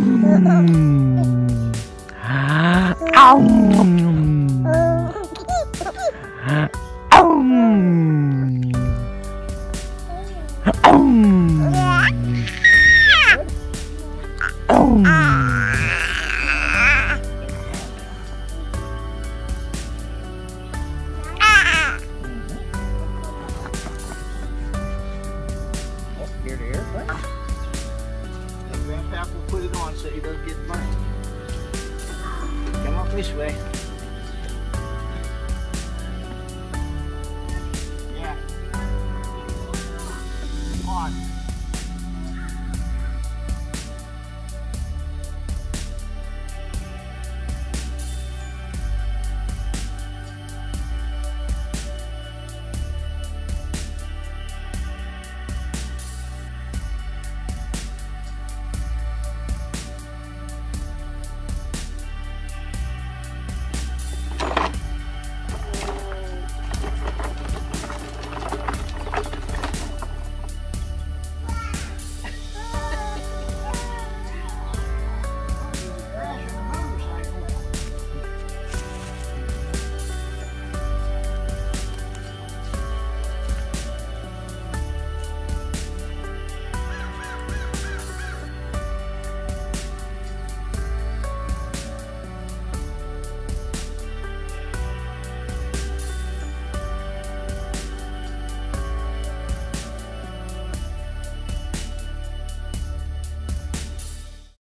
Here put it on so he doesn't get burned. Come up this way.